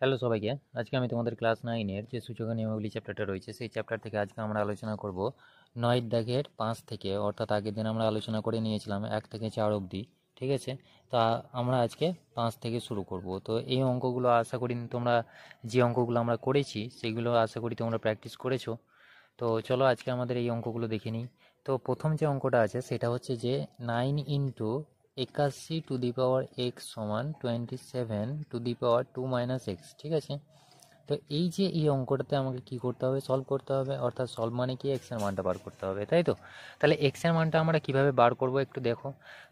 Hello সবাইকে। আজকে আমি তোমাদের ক্লাস নাইনের যে সূচক নিয়মাবলী চ্যাপ্টারটা রয়েছে, সেই চ্যাপ্টার থেকে আজকে আমরা আলোচনা করব নয় দাগের পাঁচ থেকে, অর্থাৎ আগের দিন আমরা আলোচনা করে নিয়েছিলাম এক থেকে চার অবধি, ঠিক আছে? তা আমরা আজকে পাঁচ থেকে শুরু করব। তো এই অঙ্কগুলো আশা করি তোমরা, যে অঙ্কগুলো আমরা করেছি, সেগুলো আশা করি তোমরা প্র্যাকটিস করেছ। তো চলো আজকে আমাদের এই অঙ্কগুলো দেখে নিই। তো প্রথম যে অঙ্কটা আছে, সেটা হচ্ছে যে নাইন ইন্টু একাশি টু দি পাওয়ার এক্স সমান twenty seven to the power two minus x, ঠিক আছে? তো এই যে এই অঙ্কটাতে আমাকে কি করতে হবে? সলভ করতে হবে। অর্থাৎ সলভ মানে কি? এক্সের মানটা বার করতে হবে, তাই তো? তাহলে এক্সের মানটা আমরা কীভাবে বার করব একটু দেখো।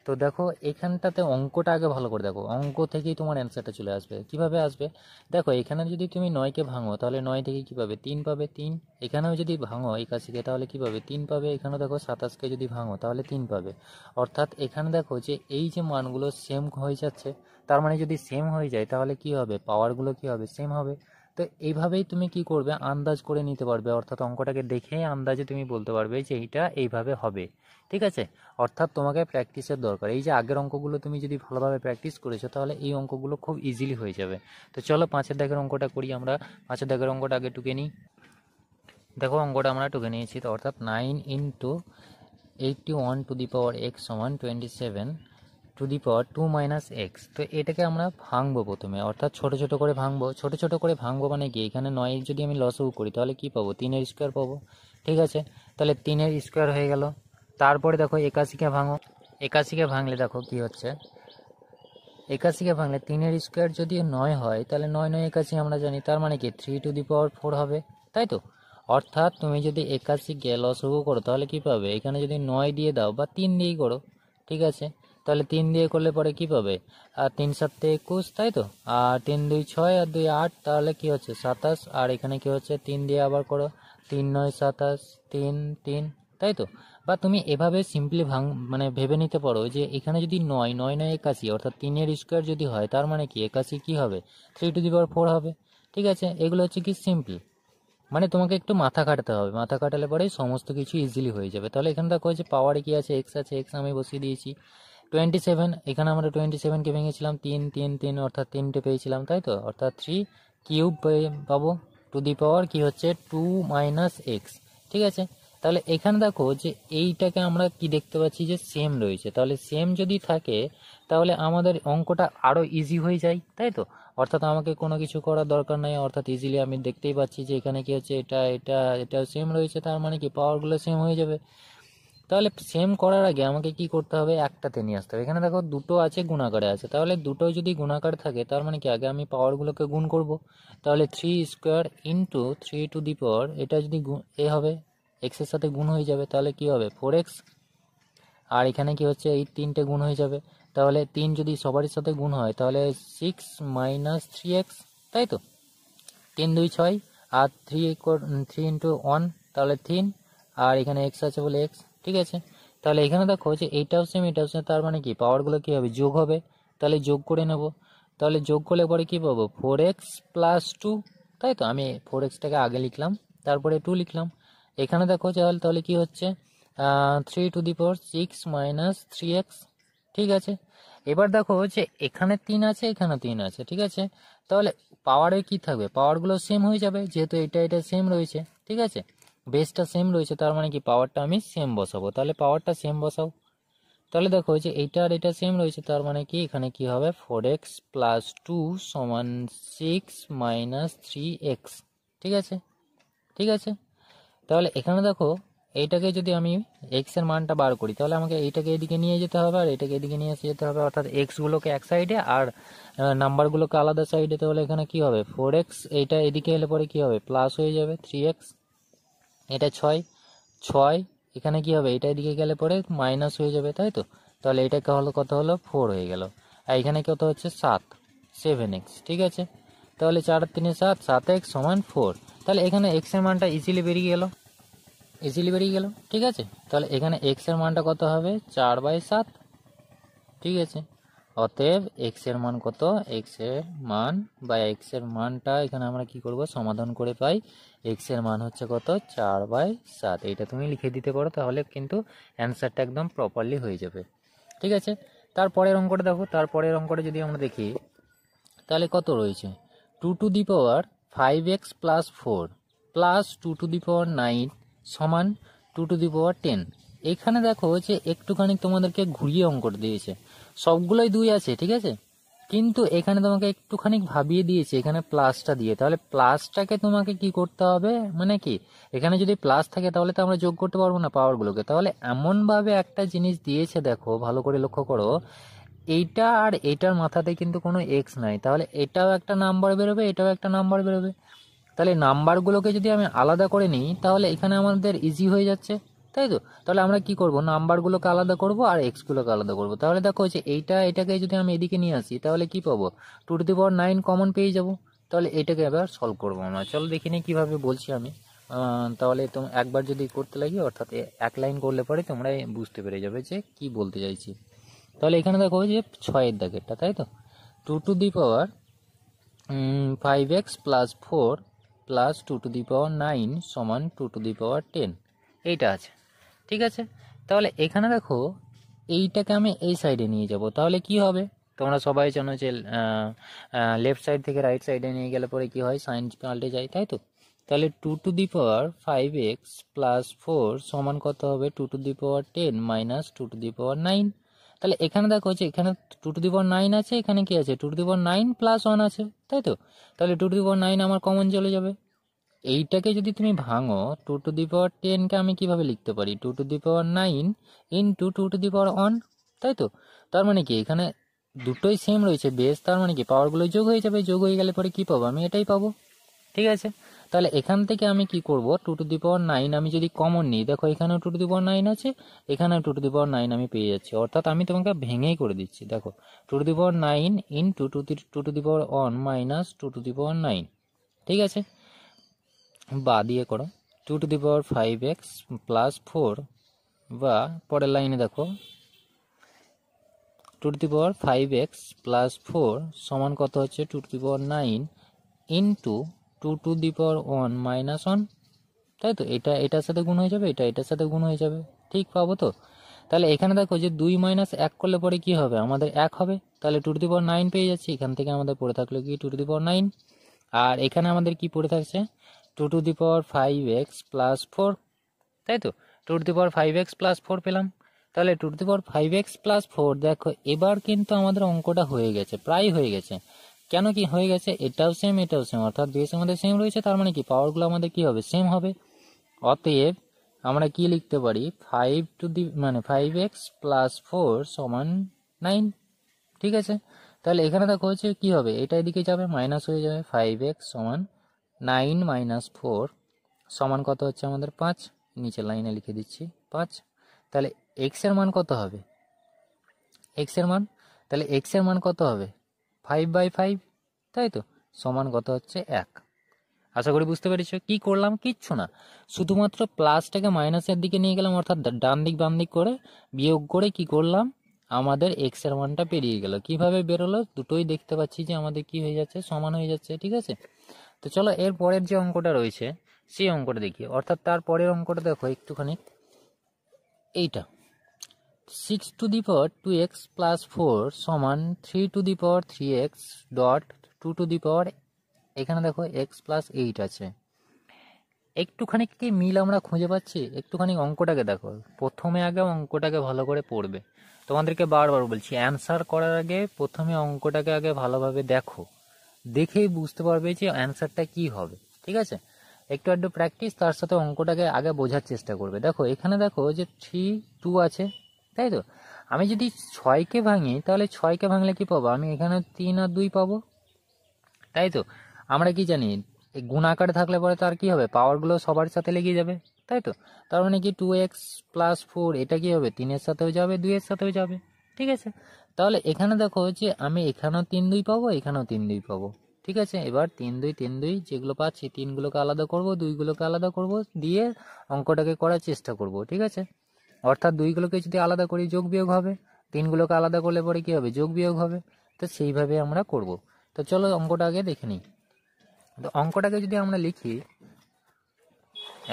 তো দেখো, এখানটাতে অঙ্কটা আগে ভালো করে দেখো। অঙ্ক থেকেই তোমার অ্যান্সারটা চলে আসবে। কীভাবে আসবে? দেখো, এখানে যদি তুমি নয়কে ভাঙো, তাহলে নয় থেকে কী পাবে? তিন পাবে তিন। এখানেও যদি ভাঙো একাশিকে তাহলে কী পাবে? তিন পাবে। এখানেও দেখো সাতাশকে যদি ভাঙো, তাহলে তিন পাবে। অর্থাৎ এখানে দেখো যে এই যে মানগুলো সেম হয়ে যাচ্ছে, তার মানে যদি সেম হয়ে যায়, তাহলে কি হবে? পাওয়ারগুলো কি হবে? সেম হবে। তো এইভাবেই তুমি কি করবে? আন্দাজ করে নিতে পারবে। অর্থাৎ অঙ্কটাকে দেখেই আন্দাজে তুমি বলতে পারবে যে এইটা এইভাবে হবে। ঠিক আছে? অর্থাৎ তোমাকে প্র্যাকটিসের দরকার। এই যে আগের অঙ্কগুলো তুমি যদি ভালোভাবে প্র্যাকটিস করেছ, তাহলে এই অঙ্কগুলো খুব ইজিলি হয়ে যাবে। তো চলো পাঁচের দাগের অঙ্কটা করি আমরা। পাঁচের দাগের অঙ্কটা আগে টুকে নিই। দেখো, অঙ্কটা আমরা টুকে নিয়েছি। তো অর্থাৎ nine into eighty one to the power x সমান twenty seven to the power two minus x তো এটাকে আমরা ভাঙবো প্রথমে, অর্থাৎ ছোট ছোট করে ভাঙবো। ছোট ছোট করে ভাঙবো মানে কি? এখানে নয় যদি আমি লসও করি, তাহলে কি পাবো? তিনের স্কোয়ার পাবো। ঠিক আছে? তাহলে তিনের স্কোয়ার হয়ে গেল। তারপরে দেখো একাশিকে ভাঙো। একাশিকে ভাঙলে দেখো কি হচ্ছে? একাশিকে ভাঙলে তিনের স্কোয়ার যদি নয় হয়, তাহলে নয় নয় একাশি আমরা জানি। তার মানে কি? Three to the power four হবে। তাই তো? অর্থাৎ তুমি যদি একাশিকে লসগু করো, তাহলে কি পাবে? এখানে যদি নয় দিয়ে দাও বা তিন দিয়েই করো। ঠিক আছে? তাহলে তিন দিয়ে করলে পরে কি পাবে? আর তিন সাতে একুশ, তাই তো? আর তিন দুই ছয় আর দুই আট, তাহলে কি হচ্ছে? সাতাশ। আর এখানে কি হচ্ছে? তিন দিয়ে আবার করো। তিন নয়, সাতাশ, তিন তিন, তাই তো? বা তুমি এভাবে সিম্পলি ভাঙ মানে ভেবে নিতে পারো যে এখানে যদি নয় নয় নয় একাশি, অর্থাৎ তিনের স্কোয়ার যদি হয়, তার মানে কি? একাশি কি হবে? Three to the power four হবে। ঠিক আছে? এগুলো হচ্ছে কি সিম্পল মানে তোমাকে একটু মাথা কাটাতে হবে। মাথা কাটালে পরেই সমস্ত কিছু ইজিলি হয়ে যাবে। তাহলে এখানে দেখো যে পাওয়ারে কি আছে? এক্স আছে। এক্স আমি বসিয়ে দিয়েছি। টোয়েন্টি সেভেন এখানে আমরা টোয়েন্টি সেভেনকে ভেঙেছিলাম, তিন তিন তিন, অর্থাৎ তিনটে পেয়েছিলাম, তাই তো? অর্থাৎ থ্রি কিউব পাবো টু দি পাওয়ার কি হচ্ছে? টু মাইনাস এক্স ঠিক আছে? তাহলে এখানে দেখো যে এইটাকে আমরা কি দেখতে পাচ্ছি? যে সেম রয়েছে। তাহলে সেম যদি থাকে, তাহলে আমাদের অঙ্কটা আরও ইজি হয়ে যায়, তাই তো? অর্থাৎ আমাকে কোনো কিছু করার দরকার নেই, অর্থাৎ ইজিলি আমি দেখতেই পাচ্ছি যে এখানে কি হচ্ছে? এটা এটা এটা সেম রয়েছে, তার মানে কি পাওয়ারগুলো সেম হয়ে যাবে। তাহলে সেম করার আগে আমাকে কি করতে হবে? একটাতে নিয়ে আসতে হবে। এখানে দেখো দুটো আছে, গুণাকারে আছে। তাহলে দুটো যদি গুণাকার থাকে, তার মানে কি? আগে আমি পাওয়ারগুলোকে গুণ করব। তাহলে three square into three to the power এটা যদি এ হবে এক্সের সাথে গুণ হয়ে যাবে, তাহলে কি হবে? ফোর এক্স আর এখানে কি হচ্ছে? এই তিনটে গুণ হয়ে যাবে। তাহলে তিন যদি সবারই সাথে গুণ হয়, তাহলে সিক্স মাইনাস থ্রি এক্স তাই তো? তিন, দুই, ছয়, আর থ্রি থ্রি ইন্টু ওয়ান তাহলে তিন। আর এখানে এক্স আছে বলে এক্স ঠিক আছে? তাহলে এখানে দেখো যে এইটাও সেম এটাও সেম তার মানে কি? পাওয়ারগুলো কী হবে? যোগ হবে। তাহলে যোগ করে নেব। তাহলে যোগ করলে পরে কী পাবো? ফোর এক্স প্লাস টু তাই তো? আমি ফোর এক্সটাকে আগে লিখলাম, তারপরে টু লিখলাম। এখানে দেখো তাহলে তাহলে কী হচ্ছে? Three to the four six minus three x ঠিক আছে? এবার দেখো যে এখানে তিন আছে, এখানে তিন আছে, ঠিক আছে? তাহলে পাওয়ারে কি থাকবে? পাওয়ারগুলো সেম হয়ে যাবে, যেহেতু এটা এটা সেম রয়েছে, ঠিক আছে? বেসটা সেম রয়েছে, তার মানে কি পাওয়ারটা আমি সেম বসাবো। তাহলে পাওয়ারটা সেম বসাও। তাহলে দেখো যে এইটা আর এটা সেম রয়েছে, তার মানে কি এখানে কি হবে? ফোর এক্স প্লাস টু সমান সিক্স মাইনাস থ্রি এক্স ঠিক আছে? ঠিক আছে? তাহলে এখানে দেখো, এইটাকে যদি আমি এক্সের মানটা বার করি, তাহলে আমাকে এইটাকে এদিকে নিয়ে যেতে হবে, আর এটাকে এদিকে নিয়ে এসে যেতে হবে। অর্থাৎ এক্সগুলোকে এক সাইডে আর নাম্বারগুলোকে আলাদা সাইডে তাহলে এখানে কি হবে? ফোর এক্স এইটা এদিকে এলে পরে কি হবে? প্লাস হয়ে যাবে থ্রি এক্স এটা ছয় ছয়, এখানে কি হবে? এটা এদিকে গেলে পরে মাইনাস হয়ে যাবে, তাই তো? তাহলে এটা হলো, কত হলো? ফোর হয়ে গেল। আর এখানে কত হচ্ছে? সাত সেভেন এক্স ঠিক আছে? তাহলে চার তিনে সাত সাত এক্স সমান ফোর তাহলে এখানে এক্সের মানটা ইজিলি বেরিয়ে গেল। ইজিলি বেরিয়ে গেল, ঠিক আছে? তাহলে এখানে এক্সের মানটা কত হবে? চার বাই সাত, ঠিক আছে? অতএব এক্সের মান কত? এক্সের মান বা এক্সের মানটা এখানে আমরা কি করব? সমাধান করে পাই। এক্সের মান হচ্ছে কত? চার বাই সাত। এইটা তুমি লিখে দিতে পারো, তাহলে কিন্তু অ্যান্সারটা একদম প্রপারলি হয়ে যাবে। ঠিক আছে? তারপরের অঙ্কটা দেখো। তারপরের অঙ্কটা যদি আমরা দেখি, তাহলে কত রয়েছে? Two to the power five x plus four plus two to the power nine সমান two to the power ten এখানে দেখো যে একটুখানি তোমাদেরকে ঘুরিয়ে অঙ্কটা দিয়েছে। সবগুলোই দুই আছে, ঠিক আছে? কিন্তু এখানে তোমাকে একটুখানি ভাবিয়ে দিয়েছে, এখানে প্লাসটা দিয়ে। তাহলে প্লাসটাকে তোমাকে কি করতে হবে? মানে কি? এখানে যদি প্লাস থাকে তাহলে তো আমরা যোগ করতে পারব না পাওয়ারগুলোকে। তাহলে এমনভাবে একটা জিনিস দিয়েছে দেখো, ভালো করে লক্ষ্য করো। এইটা আর এইটার মাথাতে কিন্তু কোনো এক্স নাই। তাহলে এটাও একটা নাম্বার বেরোবে, এটাও একটা নাম্বার বেরোবে। তাহলে নাম্বারগুলোকে যদি আমি আলাদা করে নিই, তাহলে এখানে আমাদের ইজি হয়ে যাচ্ছে। তাই তো? তাহলে আমরা কি করব? নাম্বারগুলোকে আলাদা করব আর এক্সগুলোকে আলাদা করব। তাহলে দেখো যে এইটা, এটাকে যদি আমি এদিকে নিয়ে আসি, তাহলে কি পাবো? Two to the power nine common পেয়ে যাব। তাহলে এটাকে এবার সলভ করব আমরা। চলো দেখি নিই কীভাবে বলছি আমি। তাহলে তো একবার যদি করতে লাগি, অর্থাৎ এক লাইন করলে পরে তোমরা বুঝতে পেরে যাবে যে কি বলতে চাইছি। তাহলে এখানে দেখো যে ছয়ের দাগেরটা, তাই তো? Two to the power five x plus four plus two to the power nine সমান two to the power ten এইটা আছে। ঠিক আছে? তাহলে এখানে দেখো, এইটাকে আমি এই সাইডে নিয়ে যাব। তাহলে কি হবে? তোমরা সবাই জানো যে লেফট সাইড থেকে রাইট সাইডে নিয়ে গেলে পরে কি হয়? সাইন পাল্টে যায়, তাই তো? তাহলে two to the power five x plus four সমান কত হবে? Two to the power ten minus two to the power nine তাহলে এখানে দেখো যে, এখানে two to the power nine আছে, এখানে কি আছে? Two to the power nine plus one আছে, তাই তো? তাহলে two to the power nine আমার কমন চলে যাবে। এইটাকে যদি তুমি ভাঙো, টু টু দি পাওয়ার টেনকে আমি কীভাবে লিখতে পারি? Two to the power nine into two to the power one, তাই তো? তার মানে কি, এখানে দুটোই সেম রয়েছে বেস তার মানে কি পাওয়ারগুলো যোগ হয়ে যাবে, যোগ হয়ে গেলে পরে কি পাবো? আমি এটাই পাবো। ঠিক আছে? তাহলে এখান থেকে আমি কি করব? Two to the power nine আমি যদি কমন নিই, দেখো এখানেও two to the power nine আছে, এখানেও two to the power nine আমি পেয়ে যাচ্ছি। অর্থাৎ আমি তোমাকে ভেঙেই করে দিচ্ছি, দেখো। Two to the power nine into two two to the power one minus two to the power nine. ঠিক আছে? বা দিয়ে করো। Two to the power five x plus four বা পরের লাইনে দেখো। Two to the power five x plus four সমান কত হচ্ছে? Two to the power nine into two to the power one minus one তাই তো? এটা, এটার সাথে গুণ হয়ে যাবে, এটা, এটার সাথে গুণ হয়ে যাবে। ঠিক পাবো তো? তাহলে এখানে দেখো যে দুই মাইনাস এক করলে পরে কি হবে? আমাদের এক হবে। তাহলে two to the power nine পেয়ে যাচ্ছি। এখান থেকে আমাদের পড়ে থাকল কি? Two to the power nine আর এখানে আমাদের কি পড়ে থাকছে? Two to the power five x plus four তাই তো? Two to the power five x plus four পেলাম। তাহলে two to the power five x plus four দেখো, এবার কিন্তু আমাদের অঙ্কটা হয়ে গেছে, প্রায় হয়ে গেছে। কেন কি হয়ে গেছে? এটাও সেম এটাও সেম অর্থাৎ বেস আমাদের সেম রয়েছে, তার মানে কি? পাওয়ারগুলো আমাদের কি হবে? সেম হবে। অতএব আমরা কি লিখতে পারি? ফাইভ টু দি মানে ফাইভ এক্স প্লাস ফোর সমান নাইন ঠিক আছে? তাহলে এখানে দেখো হচ্ছে কি হবে? এটা এদিকে যাবে মাইনাস হয়ে যাবে ফাইভ এক্স সমান নাইন মাইনাস ফোর সমান কত হচ্ছে আমাদের পাঁচ? নিচের লাইনে লিখে দিচ্ছি পাঁচ। তাহলে এক্সের মান কত হবে? এক্সের মান? তাহলে এক্সের মান কত হবে? ফাইভ বাই ফাইভ তাই তো? সমান কত হচ্ছে এক। আশা করি বুঝতে পেরেছ? কি করলাম? কিচ্ছু না। শুধুমাত্র প্লাসটাকে মাইনাসের দিকে নিয়ে গেলাম, অর্থাৎ ডান দিক, বাম দিক করে বিয়োগ করে কি করলাম? আমাদের এক্সের মানটা পেরিয়ে গেল। কীভাবে বেরোলো? দুটোই দেখতে পাচ্ছি যে আমাদের কি হয়ে যাচ্ছে? সমান হয়ে যাচ্ছে, ঠিক আছে? তো চলো এর পরের যে অঙ্কটা রয়েছে, সেই অঙ্কটা দেখি। অর্থাৎ তার পরের অঙ্কটা দেখো একটুখানি। এইটা। Six to the power two x plus four সমান three to the power three x dot two to the power এখানে দেখো এক্স প্লাস এইট আছে। একটুখানি কি মিল আমরা খুঁজে পাচ্ছি, একটুখানি অঙ্কটাকে দেখো। প্রথমে আগে অঙ্কটাকে ভালো করে পড়বে। তোমাদেরকে বারবার বলছি অ্যান্সার করার আগে প্রথমে অঙ্কটাকে আগে ভালোভাবে দেখো। দেখেই বুঝতে পারবে যে অ্যান্সারটা কি হবে, ঠিক আছে? একটু একটু প্র্যাকটিস তার সাথে অঙ্কটাকে আগে বোঝার চেষ্টা করবে। দেখো, এখানে দেখো যে থ্রি টু আছে, তাই তো? আমি যদি ছয়কে ভাঙি, তাহলে ছয়কে ভাঙলে কি পাবো? আমি এখানে তিন আর দুই পাবো, তাই তো? আমরা কি জানি গুণ আকারে থাকলে পরে তার কি হবে? পাওয়ারগুলো সবার সাথে লেগে যাবে, তাই তো? তার মানে কি টু এক্স প্লাস ফোর এটা কি হবে? তিনের সাথেও যাবে, দুইয়ের সাথেও যাবে, ঠিক আছে? তাহলে এখানে দেখো যে আমি এখানেও তিন দুই পাবো, এখানেও তিন দুই পাবো। ঠিক আছে? এবার তিন দুই তিন দুই যেগুলো পাচ্ছি, তিনগুলোকে আলাদা করব, দুইগুলোকে আলাদা করব, দিয়ে অঙ্কটাকে করার চেষ্টা করব, ঠিক আছে? অর্থাৎ দুইগুলোকে যদি আলাদা করি, যোগ বিয়োগ হবে। তিনগুলোকে আলাদা করলে পরে কি হবে? যোগ বিয়োগ হবে। তো সেইভাবে আমরা করব। তো চলো অঙ্কটা আগে দেখে নিই। তো অঙ্কটাকে যদি আমরা লিখি,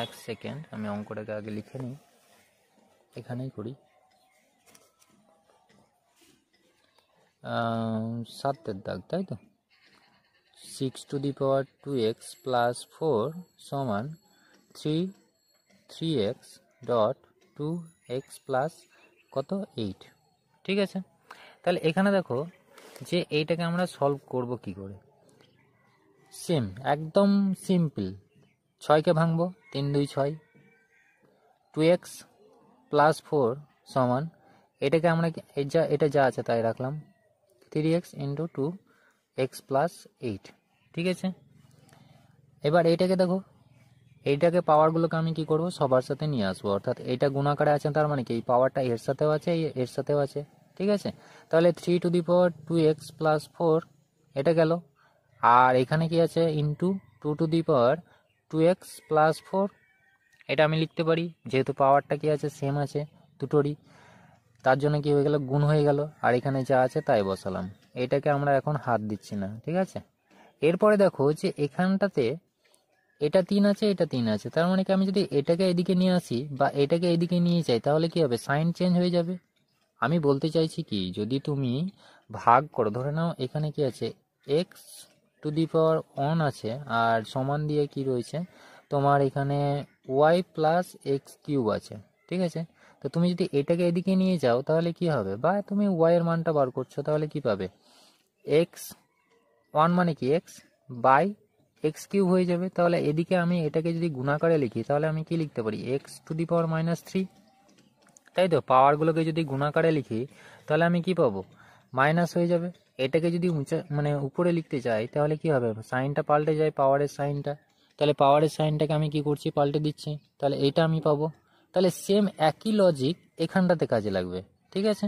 এক সেকেন্ড, আমি অঙ্কটাকে আগে লিখে নিই। এখানেই করি। সাতের দাগ, তাই তো? Six to the power two x plus four সমান three three x dot two x plus কত? এইট ঠিক আছে? তাহলে এখানে দেখো যে এইটাকে আমরা সলভ করব কি করে? সেম একদম সিম্পল ছয়কে ভাঙবো? তিন, দুই, ছয়। টু এক্স প্লাস ফোর সমান, এটাকে আমরা যা এটা যা আছে তাই রাখলাম। Three x into two x plus eight ঠিক আছে? এবার এইটাকে দেখো, এইটাকে পাওয়ারগুলোকে আমি কি করব? সবার সাথে নিয়ে আসব। অর্থাৎ এটা গুণাকারে আছে, তার মানে কি? এই পাওয়ারটা এর সাথেও আছে, এই- এর সাথেও আছে, ঠিক আছে? তাহলে three to the power two x plus four এটা গেল। আর এখানে কি আছে? Into two to the power two x plus four এটা আমি লিখতে পারি। যেহেতু পাওয়ারটা কি আছে? সেম আছে, দুটোরই। তার জন্য কি হয়ে গেল? গুণ হয়ে গেল। আর এখানে যা আছে তাই বসালাম। এটাকে আমরা এখন হাত দিচ্ছি না, ঠিক আছে? এরপরে দেখো যে এখানটাতে এটা তিন আছে, এটা তিন আছে। তার মানে কি আমি যদি এটাকে এদিকে নিয়ে আসি বা এটাকে এদিকে নিয়ে যাই, তাহলে কি হবে? সাইন চেঞ্জ হয়ে যাবে। আমি বলতে চাইছি কি, যদি তুমি ভাগ করো, ধরে নাও এখানে কি আছে? X to the power one আছে, আর সমান দিয়ে কি রয়েছে? তোমার এখানে ওয়াই প্লাস এক্স কিউব আছে, ঠিক আছে? তো তুমি যদি এটাকে এদিকে নিয়ে যাও, তাহলে কি হবে? বা তুমি ওয়াই এর মানটা বার করছ, তাহলে কি পাবে? এক্স ওয়ান মানে কি? এক্স বাই এক্স কিউব হয়ে যাবে। তাহলে এদিকে আমি এটাকে যদি গুণাকারে লিখি, তাহলে আমি কি লিখতে পারি? X to the power minus three তাই তো? পাওয়ারগুলোকে যদি গুণাকারে লিখি, তাহলে আমি কি পাবো? মাইনাস হয়ে যাবে। এটাকে যদি উঁচা মানে উপরে লিখতে চাই তাহলে কি হবে? সাইনটা পাল্টে যায় পাওয়ারের সাইনটা তাহলে পাওয়ারের সাইনটাকে আমি কি করছি? পাল্টে দিচ্ছি। তাহলে এটা আমি পাবো। তাহলে সেম একই লজিক এখানটাতে কাজে লাগবে, ঠিক আছে?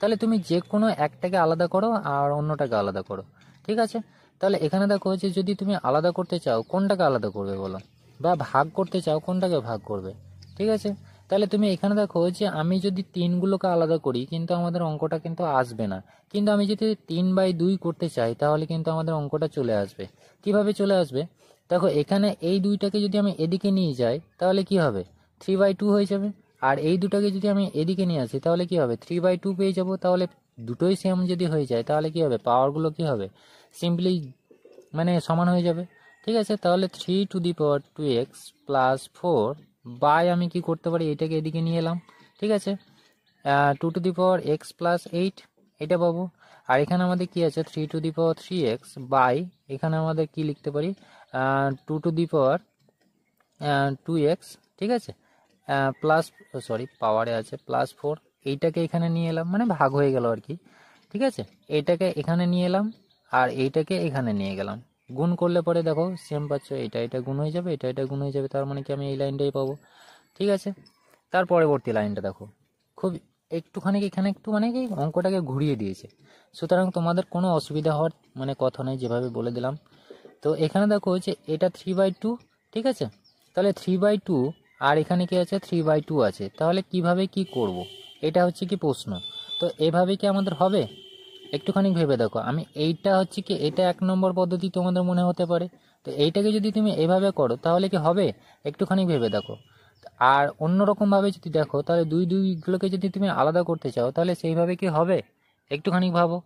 তাহলে তুমি যে কোনো একটাকে আলাদা করো আর অন্যটাকে আলাদা করো, ঠিক আছে? তাহলে এখানে দেখো যে যদি তুমি আলাদা করতে চাও, কোনটাকে আলাদা করবে বলো? বা ভাগ করতে চাও, কোনটাকে ভাগ করবে, ঠিক আছে? তাহলে তুমি এখানে দেখো যে আমি যদি তিনগুলোকে আলাদা করি, কিন্তু আমাদের অঙ্কটা কিন্তু আসবে না। কিন্তু আমি যদি তিন বাই দুই করতে চাই, তাহলে কিন্তু আমাদের অঙ্কটা চলে আসবে। কীভাবে চলে আসবে? দেখো এখানে এই দুইটাকে যদি আমি এদিকে নিয়ে যাই, তাহলে কি হবে? থ্রি বাই টু হয়ে যাবে। আর এই দুটাকে যদি আমি এদিকে নিয়ে আসি, তাহলে কি হবে? থ্রি বাই টু পেয়ে যাব, তাহলে দুটোই সেম যদি হয়ে যায়, তাহলে কি হবে? পাওয়ারগুলো কি হবে? সিম্পলি মানে সমান হয়ে যাবে। ঠিক আছে? তাহলে three to the power two x plus four by আমি কি করতে পারি? এটাকে এদিকে নিয়ে এলাম। ঠিক আছে? Two to the power x plus eight এটা পাবো। আর এখানে আমাদের কি আছে? Three to the power three x by এখানে আমাদের কি লিখতে পারি? Two to the power two x ঠিক আছে? প্লাস সরি পাওয়ারে আছে প্লাস ফোর এইটাকে এখানে নিয়ে এলাম মানে ভাগ হয়ে গেল আর কি, ঠিক আছে? এইটাকে এখানে নিয়ে এলাম, আর এইটাকে এখানে নিয়ে গেলাম। গুণ করলে পরে দেখো সেম পাচ্ছ, এটা এটা গুণ হয়ে যাবে, এটা এটা গুণ হয়ে যাবে, তার মানে কি আমি এই লাইনটাই পাবো, ঠিক আছে? তার পরবর্তী লাইনটা দেখো, খুব একটুখানি এখানে একটু মানে কি অঙ্কটাকে ঘুরিয়ে দিয়েছে। সুতরাং তোমাদের কোনো অসুবিধা হওয়ার মানে কথা নেই যেভাবে বলে দিলাম। তো এখানে দেখো যে এটা থ্রি বাই টু ঠিক আছে? তাহলে থ্রি বাই টু আর এখানে কি আছে? থ্রি বাই টু আছে। তাহলে কীভাবে কি করব। এটা হচ্ছে কি প্রশ্ন। তো এভাবে কি আমাদের হবে? একটুখানি ভেবে দেখো। আমি এইটা হচ্ছে কি, এটা এক নম্বর পদ্ধতি তোমাদের মনে হতে পারে। তো এইটাকে যদি তুমি এভাবে করো, তাহলে কি হবে? একটুখানি ভেবে দেখো। আর অন্যরকমভাবে যদি দেখো, তাহলে দুই দুইগুলোকে যদি তুমি আলাদা করতে চাও, তাহলে সেইভাবে কি হবে? একটুখানি ভাবো।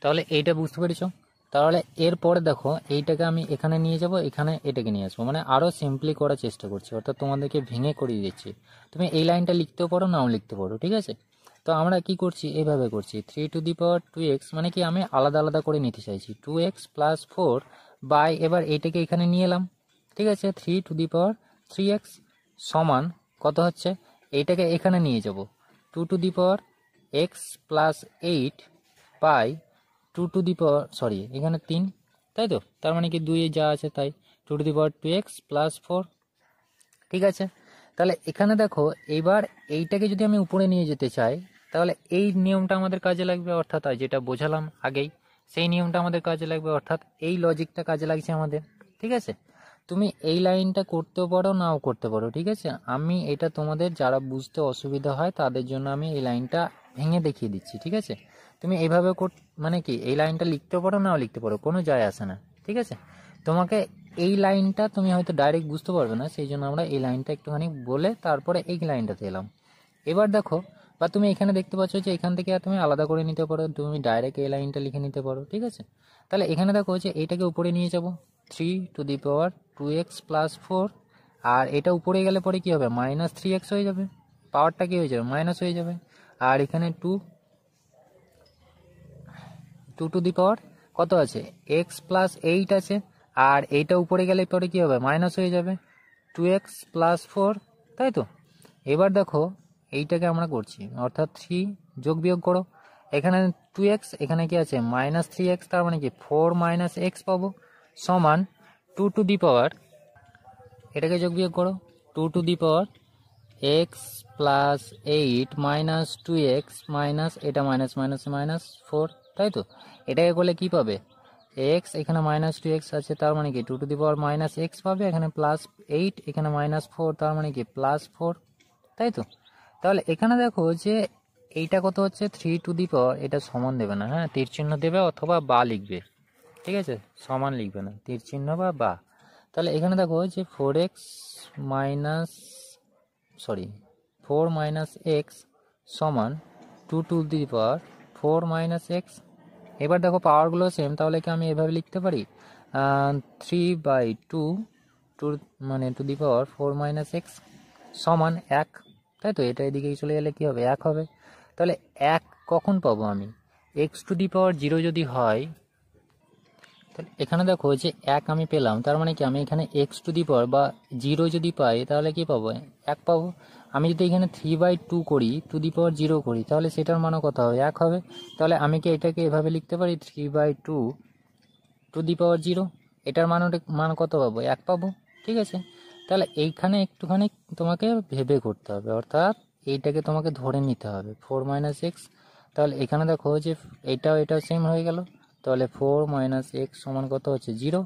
তাহলে এইটা বুঝতে পেরেছ? তাহলে এরপরে দেখো, এইটাকে আমি এখানে নিয়ে যাব, এখানে এটাকে নিয়ে আসব। মানে আরও সিম্পলি করার চেষ্টা করছি, অর্থাৎ তোমাদেরকে ভেঙে করিয়ে দিচ্ছি। তুমি এই লাইনটা লিখতেও পারো, নাও লিখতে পারো, ঠিক আছে? তো আমরা কি করছি? এইভাবে করছি three to the power two x মানে কি আমি আলাদা আলাদা করে নিতে চাইছি। Two x plus four by এবার এইটাকে এখানে নিয়ে এলাম, ঠিক আছে? Three to the power three x সমান কত হচ্ছে? এইটাকে এখানে নিয়ে যাব। Two to the power x plus eight by two to the power sorry এখানে তিন, তাই তো? তার মানে কি দুই যা আছে তাই two to the power two x plus four ঠিক আছে? তাহলে এখানে দেখো এইবার এইটাকে যদি আমি উপরে নিয়ে যেতে চাই, তাহলে এই নিয়মটা আমাদের কাজে লাগবে, অর্থাৎ যেটা বোঝালাম আগেই, সেই নিয়মটা আমাদের কাজে লাগবে, অর্থাৎ এই লজিকটা কাজে লাগছে আমাদের, ঠিক আছে? তুমি এই লাইনটা করতেও পারো, নাও করতে পারো, ঠিক আছে? আমি এটা তোমাদের যারা বুঝতে অসুবিধা হয়, তাদের জন্য আমি এই লাইনটা ভেঙে দেখিয়ে দিচ্ছি, ঠিক আছে? তুমি এইভাবে মানে কি, এই লাইনটা লিখতে পারো, নাও লিখতে পারো, কোনো যায় আসে না, ঠিক আছে? তোমাকে এই লাইনটা তুমি হয়তো ডাইরেক্ট বুঝতে পারবে না, সেই জন্য আমরা এই লাইনটা একটুখানি বলে তারপরে এই লাইনটাতে এলাম। এবার দেখো, বা তুমি এখানে দেখতে পাচ্ছ যে এখান থেকে তুমি আলাদা করে নিতে পারো, তুমি ডাইরেক্ট এই লাইনটা লিখে নিতে পারো, ঠিক আছে? তাহলে এখানে দেখো যে এইটাকে উপরে নিয়ে যাব three to the power two x plus four আর এটা উপরে গেলে পরে কী হবে মাইনাস থ্রি এক্স হয়ে যাবে পাওয়ারটা কী হয়ে যাবে মাইনাস হয়ে যাবে, আর এখানে two two to the power কত আছে? এক্স প্লাস এইট আছে, আর এইটা উপরে গেলে পরে কী হবে? মাইনাস হয়ে যাবে। টু এক্স প্লাস ফোর তাই তো? এবার দেখো, এইটাকে আমরা করছি। অর্থাৎ থ্রি যোগ বিয়োগ করো। এখানে টু এক্স এখানে কি আছে? মাইনাস থ্রি এক্স তার মানে কি? ফোর মাইনাস এক্স পাবো। সমান টু টু দি পাওয়ার এটাকে যোগ বিয়োগ করো। Two to the power x plus eight minus two x minus এটা মাইনাস মাইনাস মাইনাস ফোর তাই তো? এটাকে করলে কি পাবে? এক্স এখানে মাইনাস টু এক্স আছে, তার মানে কি? Two to the power minus x পাবে, এখানে প্লাস এইট এখানে মাইনাস ফোর তার মানে কি? প্লাস ফোর তাই তো? তাহলে এখানে দেখো যে এইটা কত হচ্ছে? থ্রি টু দি পাওয়ার এটা সমান দেবে না হ্যাঁ? তীর চিহ্ন দেবে অথবা বা লিখবে, ঠিক আছে? সমান লিখবে না, তীর চিহ্ন বা বা। তাহলে এখানে দেখো যে four x minus sorry four minus x সমান two to the power four minus x এবার দেখো পাওয়ারগুলো সেম তাহলে কি আমি এভাবে লিখতে পারি? থ্রি বাই টু টু মানে two the power four minus x সমান এক। তাই তো? এটা এদিকেই চলে গেলে কী হবে? এক হবে। তাহলে এক কখন পাবো আমি? X to the power zero যদি হয়, তাহলে এখানে দেখো যে এক আমি পেলাম, তার মানে কি আমি এখানে এক্স টু দি পাওয়ার বা জিরো যদি পাই, তাহলে কি পাবো? এক পাবো। আমি যদি এখানে থ্রি বাই টু করি টু দি পাওয়ার জিরো করি, তাহলে সেটার মানও কত হবে? এক হবে। তাহলে আমি কি এটাকে এভাবে লিখতে পারি? Three by two to the power zero এটার মান মান কত পাবো? এক পাবো। ঠিক আছে? তাহলে এইখানে একটুখানি তোমাকে ভেবে করতে হবে। অর্থাৎ এইটাকে তোমাকে ধরে নিতে হবে। ফোর মাইনাস এক্স তাহলে এখানে দেখো যে এটাও এটাও সেম হয়ে গেল। তাহলে ফোর মাইনাস এক্স সমান কত হচ্ছে? জিরো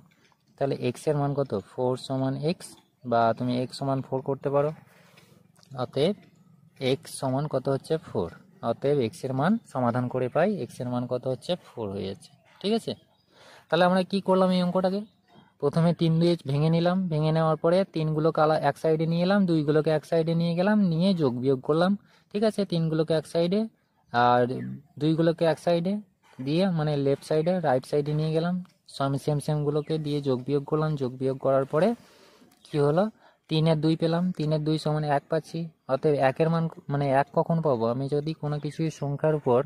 তাহলে এক্সের মান কত? ফোর সমান এক্স বা তুমি এক্স সমান ফোর করতে পারো। অতএব এক্স সমান কত হচ্ছে ফোর অতএব এক্সের মান সমাধান করে পাই এক্সের মান কত হচ্ছে ফোর হয়ে যাচ্ছে। ঠিক আছে? তাহলে আমরা কি করলাম এই অঙ্কটাকে? প্রথমে তিন দিয়ে ভেঙে নিলাম। ভেঙে নেওয়ার পরে তিনগুলোকে আলা এক সাইডে নিয়ে এলাম, দুইগুলোকে এক সাইডে নিয়ে গেলাম, নিয়ে যোগ বিয়োগ করলাম। ঠিক আছে? তিনগুলোকে এক সাইডে আর দুইগুলোকে এক সাইডে দিয়ে মানে লেফট সাইডে রাইট সাইডে নিয়ে গেলাম। সেম সেমগুলোকে দিয়ে যোগ বিয়োগ করলাম। যোগ বিয়োগ করার পরে কি হলো? তিনের দুই পেলাম, তিনের দুই সমান এক পাচ্ছি। অতএব একের মান মানে এক কখন পাবো? আমি যদি কোনো কিছুই সংখ্যার উপর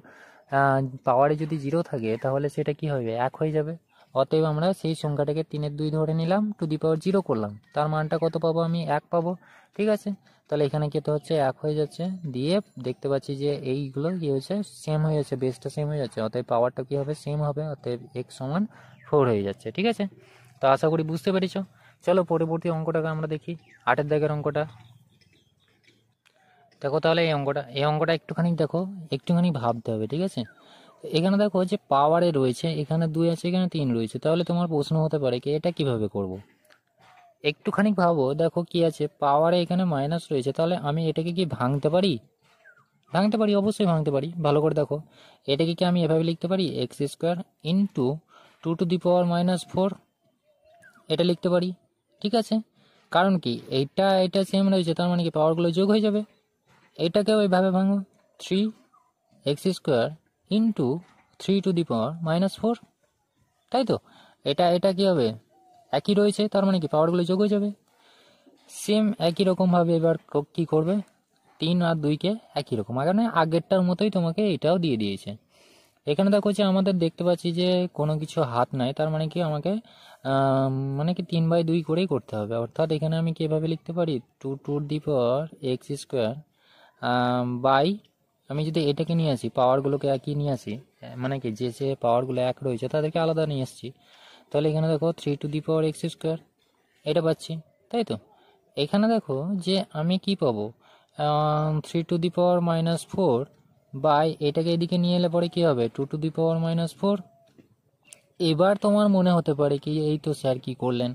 পাওয়ারে যদি জিরো থাকে, তাহলে সেটা কি হবে? এক হয়ে যাবে। অতএব আমরা সেই সংখ্যাটাকে তিনের দুই ধরে নিলাম টু দি পাওয়ার জিরো করলাম। তার মানটা কত পাবো? আমি এক পাবো। ঠিক আছে? তাহলে এখানে কত হচ্ছে, এক হয়ে যাচ্ছে। দিয়ে দেখতে পাচ্ছি যে এইগুলো কি হয়েছে? সেম হয়ে যাচ্ছে বেসটা সেম হয়ে যাচ্ছে। অতএব পাওয়ারটা কি হবে? সেম হবে। অতএব এক সমান ফোর হয়ে যাচ্ছে। ঠিক আছে? তো আশা করি বুঝতে পেরেছ। চলো পরবর্তী অঙ্কটাকে আমরা দেখি। আটের দাগের অঙ্কটা। দেখো তাহলে এই অঙ্কটা এই অঙ্কটা একটুখানি দেখো, একটুখানি ভাবতে হবে, ঠিক আছে? এখানে দেখো যে পাওয়ারে রয়েছে, এখানে দুই আছে, এখানে তিন রয়েছে। তাহলে তোমার প্রশ্ন হতে পারে কি, এটা কীভাবে করব। একটুখানি ভাবো, দেখো কি আছে, পাওয়ারে এখানে মাইনাস রয়েছে, তাহলে আমি এটাকে কি ভাঙতে পারি? ভাঙতে পারি, অবশ্যই ভাঙতে পারি। ভালো করে দেখো, এটাকে কি আমি এভাবে লিখতে পারি? X square into two to the power minus four, এটা লিখতে পারি। ঠিক আছে? কারণ কি? এইটা এটা সেম রয়েছে, তার মানে কি পাওয়ারগুলো যোগ হয়ে যাবে। এটাকে ওইভাবে ভাঙো। Three x square into three to the power minus four তাই তো? এটা এটা কী হবে? একই রয়েছে, তার মানে কি পাওয়ারগুলো যোগ হয়ে যাবে। সেম একই রকমভাবে এবার কী করবে? তিন আর দুইকে একই রকম। মানে আগেরটার মতোই তোমাকে এটাও দিয়ে দিয়েছে। এখানে দেখো যে আমাদের দেখতে পাচ্ছি যে কোনো কিছু হাত নাই, তার মানে কি আমাকে মানে কি তিন বাই দুই করেই করতে হবে। অর্থাৎ এখানে আমি কীভাবে লিখতে পারি? Two tour the power x square by আমি যদি এটাকে নিয়ে আসি পাওয়ারগুলোকে একই নিয়ে আসি মানে কি যে যে পাওয়ারগুলো এক রয়েছে, তাদেরকে আলাদা নিয়ে আসছি। তাহলে এখানে দেখো three to the power x square এটা পাচ্ছি, তাই তো? এখানে দেখো যে আমি কি পাবো? Three to the power minus four by, এটাকে এদিকে নিয়ে এলে পরে কী হবে? Two to the power minus four এবার তোমার মনে হতে পারে কি, এই তো স্যার কি করলেন?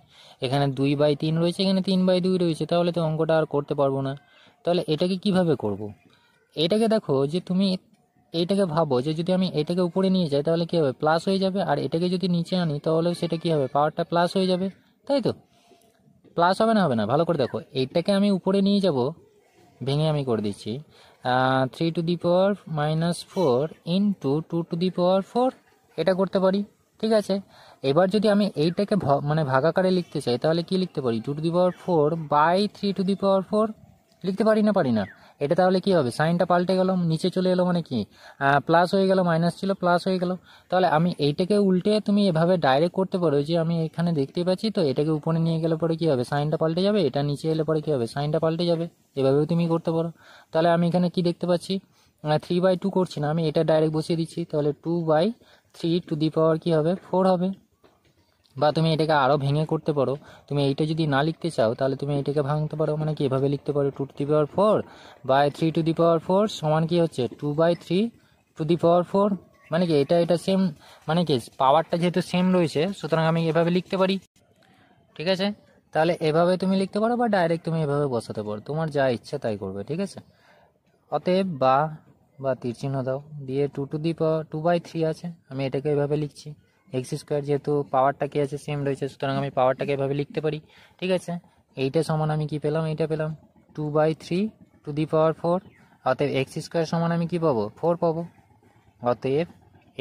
এখানে দুই বাই তিন রয়েছে, এখানে তিন বাই দুই রয়েছে, তাহলে তো অঙ্কটা আর করতে পারব না। তাহলে এটাকে কীভাবে করব। এটাকে দেখো যে তুমি এইটাকে ভাবো যে যদি আমি এটাকে উপরে নিয়ে যাই, তাহলে কী হবে? প্লাস হয়ে যাবে, আর এটাকে যদি নিচে আনি, তাহলে সেটা কী হবে? পাওয়ারটা প্লাস হয়ে যাবে, তাই তো? প্লাস হবে না হবে না, ভালো করে দেখো এইটাকে আমি উপরে নিয়ে যাব ভেঙে আমি করে দিচ্ছি। Three to the power minus four into two to the power four এটা করতে পারি, ঠিক আছে? এবার যদি আমি এইটাকে মানে ভাগাকারে লিখতে চাই, তাহলে কি লিখতে পারি? Two to the power four by three to the power four লিখতে পারি না পারি না? এটা তাহলে কি হবে? সাইনটা পাল্টে গেল, নিচে চলে এলো মানে কি? প্লাস হয়ে গেল মাইনাস ছিল প্লাস হয়ে গেল। তাহলে আমি এইটাকে উল্টে তুমি এভাবে ডাইরেক্ট করতে পারো, যে আমি এখানে দেখতে পাচ্ছি, তো এটাকে উপরে নিয়ে গেলে পরে কি হবে? সাইনটা পাল্টে যাবে, এটা নিচে এলে পরে কি হবে? সাইনটা পাল্টে যাবে। এভাবেও তুমি করতে পারো। তাহলে আমি এখানে কি দেখতে পাচ্ছি? থ্রি বাই টু করছি না, আমি এটা ডাইরেক্ট বসিয়ে দিচ্ছি। তাহলে two by three to the power কি হবে? ফোর হবে। বা তুমি এটাকে আরও ভেঙে করতে পারো, তুমি এইটা যদি না লিখতে চাও, তাহলে তুমি এটাকে ভাঙতে পারো। মানে কি, এভাবে লিখতে পারো two to the power four by three to the power four সমান কি হচ্ছে? Two by three to the power four মানে কি, এটা এটা সেম মানে কি পাওয়ারটা যেহেতু সেম রয়েছে, সুতরাং আমি এভাবে লিখতে পারি। ঠিক আছে? তাহলে এভাবে তুমি লিখতে পারো বা ডাইরেক্ট তুমি এভাবে বসাতে পারো। তোমার যা ইচ্ছা তাই করবে, ঠিক আছে? অতএব বা বা তীর চিহ্ন দাও। দিয়ে two to the power two by three আছে, আমি এটাকে এভাবে লিখছি। এক্স স্কোয়ার যেহেতু পাওয়ারটা কি আছে সেম রয়েছে, সুতরাং আমি পাওয়ারটাকে এভাবে লিখতে পারি। ঠিক আছে? এইটা সমান আমি কি পেলাম? এইটা পেলাম। Two by three to the power four অতএব এক্স স্কোয়ার সমান আমি কি পাবো? ফোর পাবো। অতএব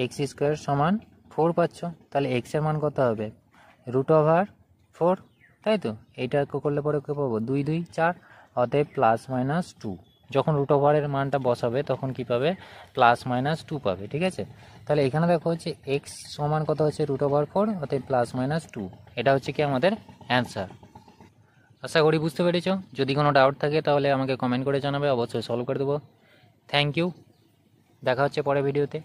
এক্স স্কোয়ার সমান ফোর পাচ্ছ। তাহলে এক্সের মান কত হবে? রুট ওভার ফোর তাই তো? এইটা করলে পরে কে পাবো? দুই দুই, চার। অতএব প্লাস মাইনাস টু যখন রুট ওভারের মানটা বসাবে, তখন কি পাবে? প্লাস মাইনাস টু পাবে, ঠিক আছে? তাহলে এখানে দেখো হচ্ছে এক্স সমান কত হচ্ছে রুট ওভার ফোর অর্থাৎ প্লাস মাইনাস টু এটা হচ্ছে কি আমাদের অ্যান্সার আশা করি বুঝতে পেরেছ। যদি কোনো ডাউট থাকে, তাহলে আমাকে কমেন্ট করে জানাবে, অবশ্যই সলভ করে দেবো। থ্যাংক ইউ দেখা হচ্ছে পরে ভিডিওতে